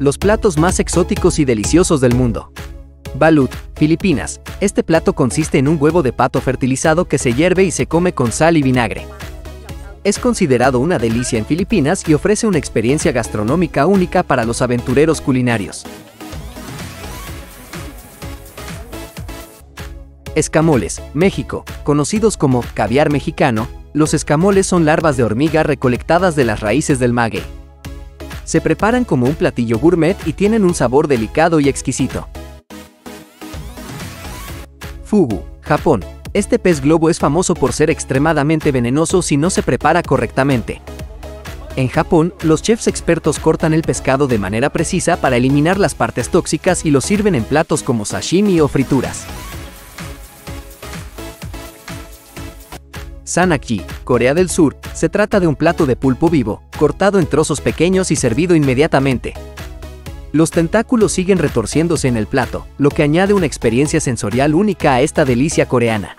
los platos más exóticos y deliciosos del mundo. Balut, Filipinas. Este plato consiste en un huevo de pato fertilizado que se hierve y se come con sal y vinagre. Es considerado una delicia en Filipinas y ofrece una experiencia gastronómica única para los aventureros culinarios. Escamoles, México, conocidos como caviar mexicano, los escamoles son larvas de hormiga recolectadas de las raíces del maguey. Se preparan como un platillo gourmet y tienen un sabor delicado y exquisito. Fugu, Japón. Este pez globo es famoso por ser extremadamente venenoso si no se prepara correctamente. En Japón, los chefs expertos cortan el pescado de manera precisa para eliminar las partes tóxicas y lo sirven en platos como sashimi o frituras. Sanakji, Corea del Sur, se trata de un plato de pulpo vivo, cortado en trozos pequeños y servido inmediatamente. Los tentáculos siguen retorciéndose en el plato, lo que añade una experiencia sensorial única a esta delicia coreana.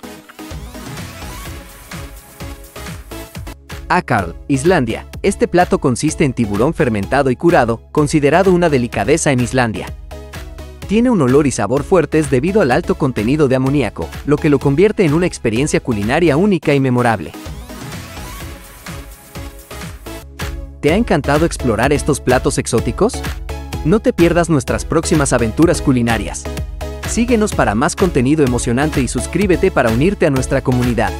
Akarl, Islandia. Este plato consiste en tiburón fermentado y curado, considerado una delicadeza en Islandia. Tiene un olor y sabor fuertes debido al alto contenido de amoníaco, lo que lo convierte en una experiencia culinaria única y memorable. ¿Te ha encantado explorar estos platos exóticos? No te pierdas nuestras próximas aventuras culinarias. Síguenos para más contenido emocionante y suscríbete para unirte a nuestra comunidad.